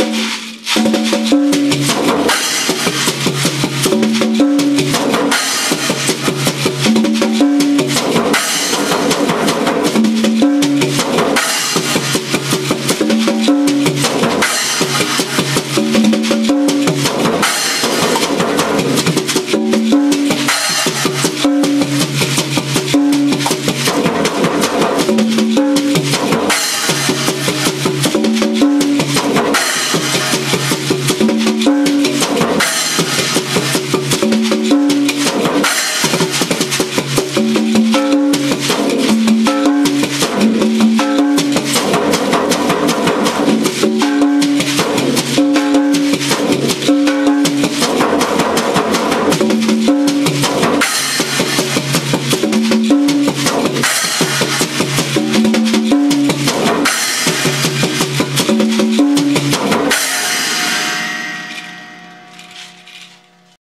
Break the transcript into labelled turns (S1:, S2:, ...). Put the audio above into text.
S1: Música